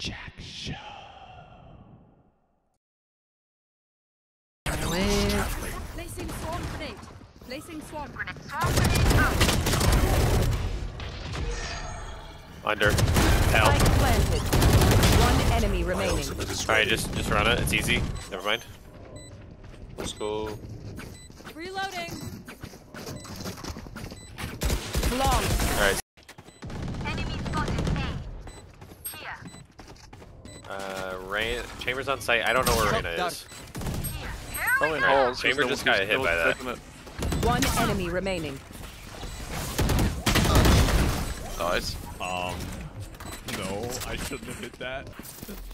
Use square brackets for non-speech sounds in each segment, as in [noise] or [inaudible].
Jack Show. Placing swarm grenade. Placing swarm grenade. Under. Spike Help. planted. One enemy remaining. Alright, just just run it. It's easy. Never mind. Let's go. Reloading. Long. Alright. Uh, Rain. Chambers on site. I don't know where Reyna is. Probably in Alright, halls. Chamber just got hit by that. One enemy remaining. Nice. Um, no, I shouldn't have hit that.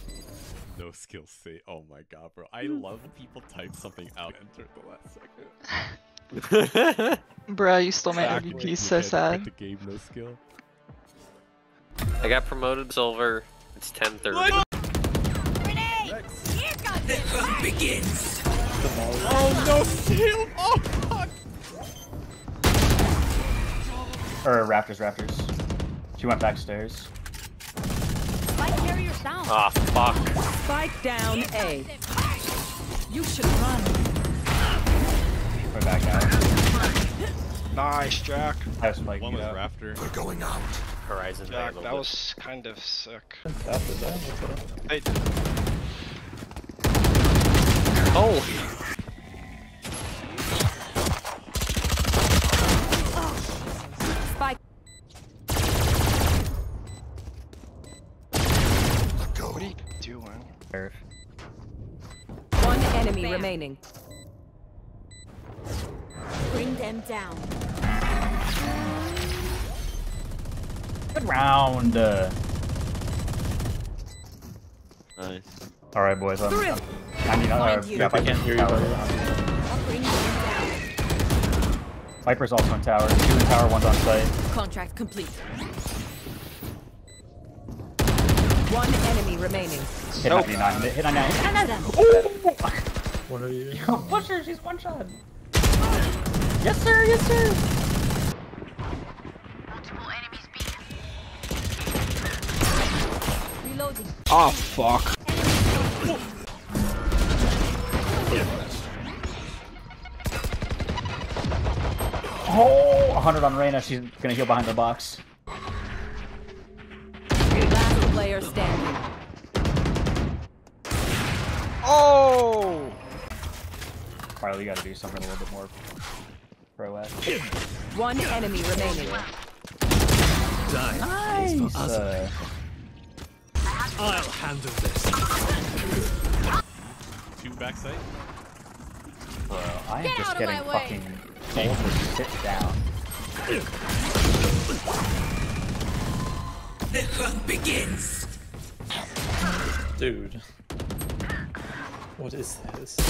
[laughs] no skill save. Oh my god, bro. I love people type something out and [laughs] enter at the last second. [laughs] Bruh, you stole my Exactly. MVP, so sad. The game, no skill. I got promoted silver. It's 10:30. Oh no, skill! Oh fuck! Or Raptors, Raptors. She went backstairs. Spike carriers down. Ah, fuck. Spike down A. You should run. Went back out. Nice, Jack. I was like, One you was know. rafter. Horizon. Jack, that it. was kind of sick. After that, what's up? Hey, Oh! Spike. what are you doing? Turf. One enemy Bam. remaining. Bring them down. Good round. Uh, Nice. all right, boys. I'm, I'm, I mean, uh, Find you. yeah, I can't hear you, buddy. Bring them. Viper's also in tower. Two in tower, one's on site. Contract complete. One enemy remaining. Hit 99. Hit 99. Hit 99. What are you? [laughs] Yo, push her. She's one shot. Yes, sir. Yes, sir. Multiple enemies B. Reloading. Oh, fuck. Oh, 100 on Reyna. She's gonna heal behind the box. Last player standing. Oh! Riley, you gotta do something a little bit more pro at. One enemy remaining. Nice. Uh, Two backside. Bro, I am Get just out of getting my way. fucking told to sit down. The hunt begins! Dude. What is this? I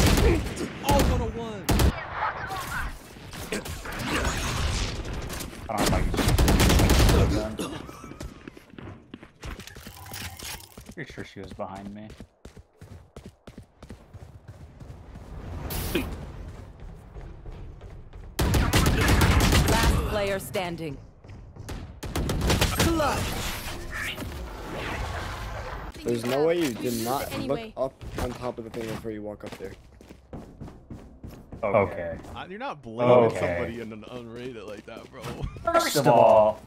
don't know if I can just Pretty sure she was behind me. Player standing. There's no way you did not Anyway. look up on top of the thing before you walk up there. Okay. Uh, you're not blaming Okay. somebody in an unrated like that, bro. First of all,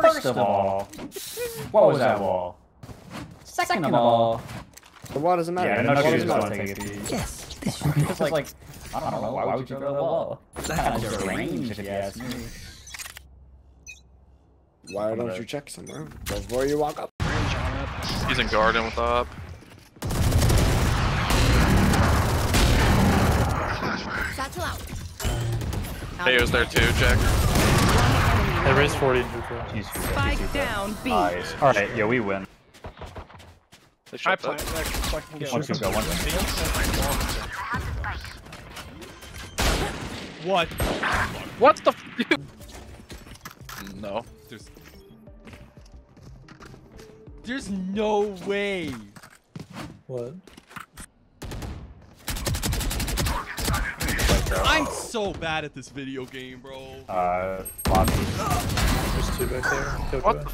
first of all, what was that wall? Second of all, The wall doesn't matter. yeah, the no, wall she was doesn't gonna take it. Yes, it's [laughs] like, I don't know, why would you go to the wall? It's kind of deranged if you ask me. Why don't you check somewhere before you walk up? He's in garden with up. Satchel out. Hey, was there too, Jack. There is 40 neutral. She's Spike down B. Nice. All right, yeah, we win. They I shot plant that. next can One, two, go, one, two. What? What the f- No. There's. There's no way. What? I'm so bad at this video game, bro. Uh, lobby. There's two back there. What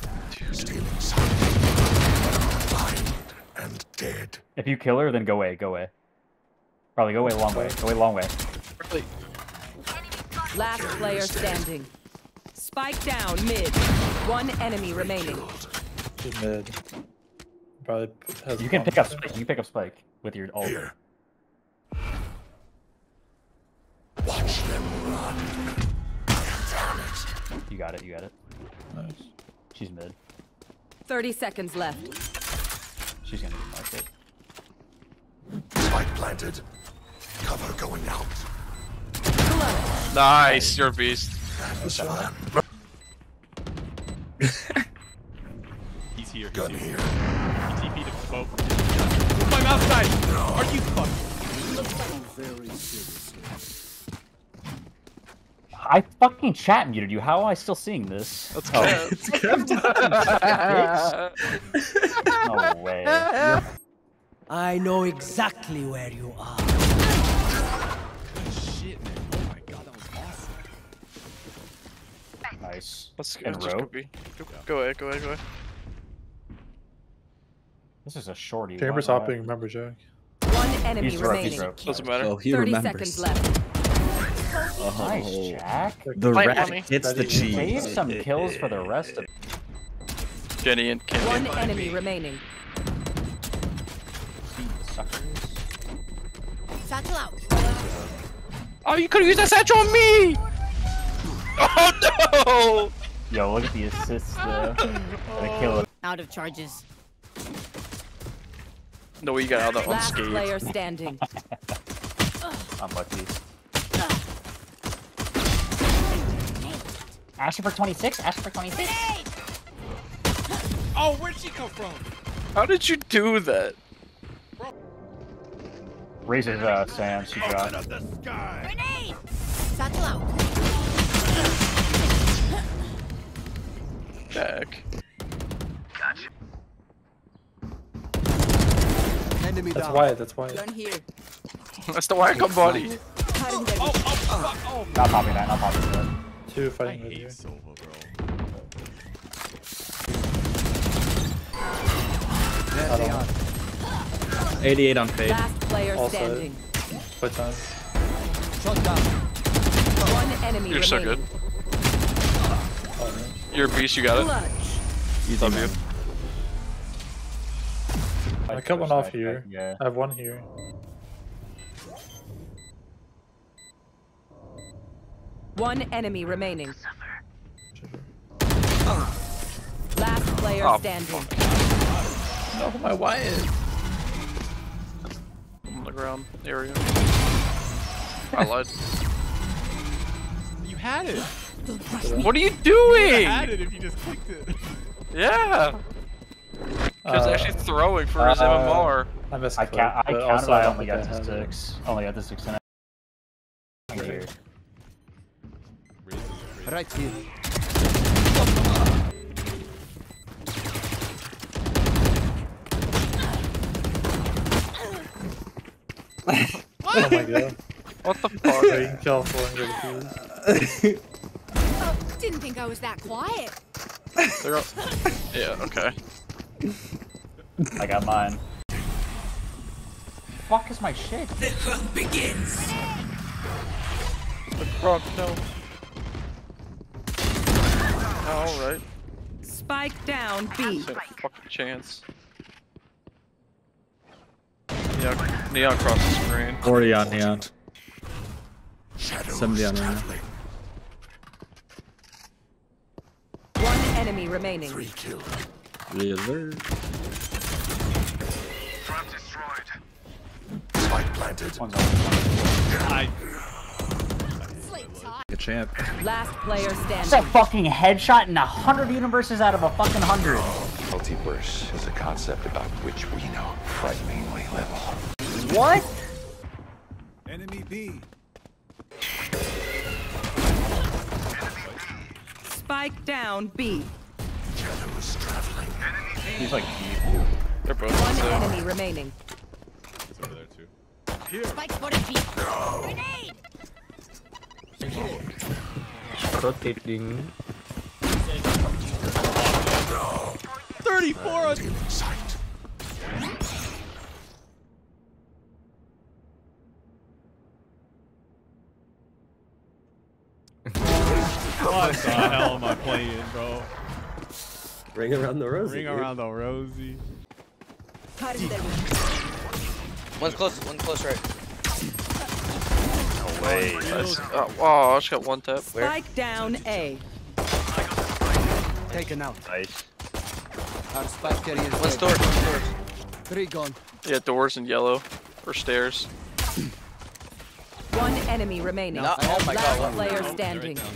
Stealing and dead. If you kill her, then go away. Go away. Probably go away a long way. Go away a long way. Last player standing. Spike down mid. One enemy remaining. She's mid. Probably has You can pick up spike. You can pick up spike with your ult. You got it. You got it. Nice. She's mid. 30 seconds left. She's gonna get market. Spike planted. Cover going out. Nice, you're a beast. That was fun. [laughs] He's here. Gun he's here. He TP'd him. Smoke. My mouse died! Are you fucking... I fucking chat muted you. How am I still seeing this? That's oh, good. [laughs] no way. You're- I know exactly where you are. Shit, man. Oh my god, that was awesome. Nice. Let's go. Just go. B. Go, go away, go away, go away. This is a shorty. Chambers Why- hopping, remember, Jack. One enemy He's rope. He's remaining. Doesn't matter. Oh, he 30 remembers. seconds left. Nice, Oh, Jack. the Plant rat money. gets the cheese. Save cheese. some kills for the [laughs] rest of Jenny and One Candy. enemy remaining. the suckers. Satchel out. Oh, you could have used that satchel on me! Oh no! Yo, look at the assists though. The kill. Out of charges. No! No, you got out of that Last unscathed. player standing. [laughs] Unlucky. Asking for 26? Asking for 26? Oh, where'd she come from? How did you do that? Raises uh, Sam, she dropped. Grenade! Satchel out. Jack. Enemy That's down. why. That's why. Gun here. That's the Wacom body. Cutting them. Oh, oh, fuck, oh. Not popping that, not popping that. Two I fighting with you. hate bro. I don't know. 88 on fade. Last player Also- standing. Quit time. Shot down. One enemy You're so remaining. good. You're a beast, you got it. Easy, Love man. you. I cut one off Side, here. Yeah. I have one here. One enemy remaining. Last player Oh, standing. No, my wife. On the ground area. [laughs] I lied. You had it. What are you You doing? had it if you just clicked it. Yeah. He was Uh, actually throwing for his uh, MMR. I missed I, ca- I counted, also I only got to had it. six. Only got to six in it. Here. Right here. [laughs] Oh my god. [laughs] What the fuck? you can kill 400 keys. Oh, didn't think I was that quiet. They're all... Yeah, okay. I got mine. Fuck is my shit? Rock, no. Alright. Spike down B. Stand a fucking chance. Neon, neon across the screen. 40 on neon. Shadows 70 on Reyna. traveling. One enemy remaining. Three killed. Reserve. Spike planted. One's on. I Sleep tight. A champ. Last player That's a fucking headshot in a hundred universes out of a fucking hundred. Multiverse is a concept about which we know frighteningly little. What? Enemy B. Spike down B. Shadows traveling. He's like They're both One so. enemy remaining. For Grenade. Rotating. 34 on sight. what the hell am I playing, bro? Ring around the rosy. Ring around dude. the rosy. One's close. One's close right. No way. That's, uh, wow, I just got one tap. Spike down A. Taken out. Nice. Our spike carrier is One dead. storage. One. Three gone. Yeah, doors in yellow. Or stairs. One enemy remaining. No, oh my Last god. player Right standing. down.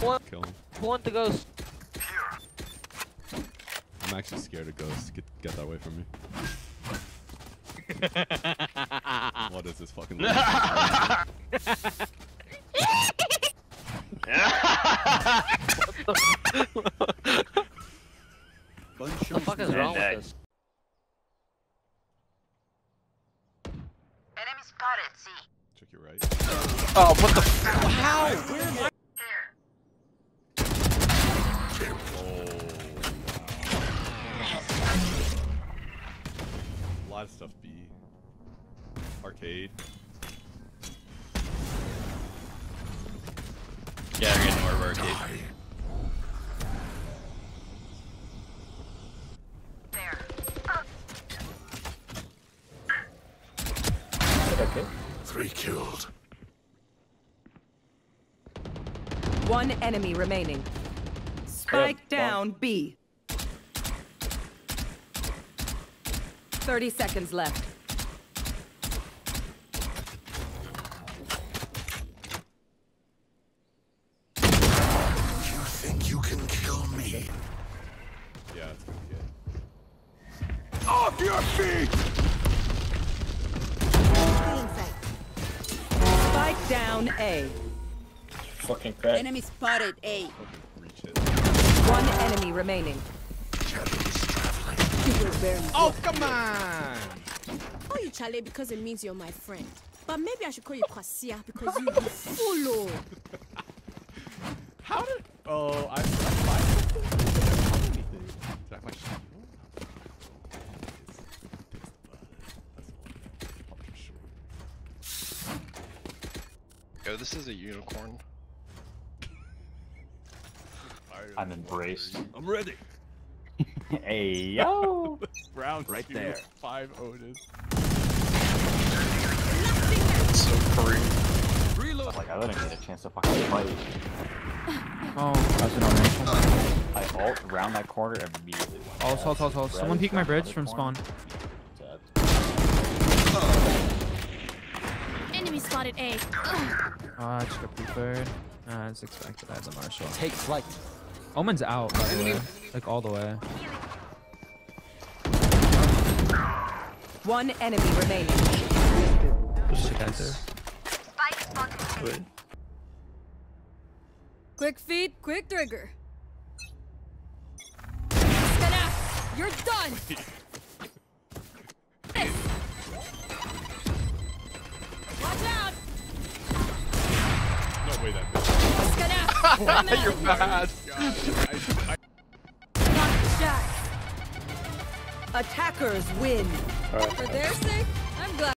One, one to go. I'm actually scared of ghosts. Get get that away from me. [laughs] what is this fucking? [laughs] What the fuck is wrong with this? Check your right. Oh, what the lot of stuff B. Arcade. Yeah, they're getting more of arcade. Okay. Three killed. One enemy remaining. Spike down B. 30 seconds left. You think you can kill me? Yeah, it's gonna be. Off your feet! Spike down A. Fucking crack. Enemy spotted A. One enemy remaining. Oh come on! call you Chale because it means you're my friend. But maybe I should call you Kwasia because you you fool. How did? Oh, I. I I anything. Did I my shot? Yo, this is a unicorn. I'm embraced. I'm ready. Hey yo! [laughs] Round Right two, there. Five Otis. so free. Reload. Like I didn't get a chance to fucking fight. Oh, that's an orange. I ult around that corner immediately. Ult, ult, ult, ult. Someone peek my bridge from spawn. Enemy spotted A. Oh, I just got preferred. Nah, it's expected. I have the marshal. Take flight. Omen's out, by the way. Like, all the way. One enemy remaining. Shit, guys there. Wait. Quick feet, quick trigger. Ta-da! You're done. Watch out! No way that missed. [laughs] Ta-da! You're bad. [laughs] Attackers win. For their sake,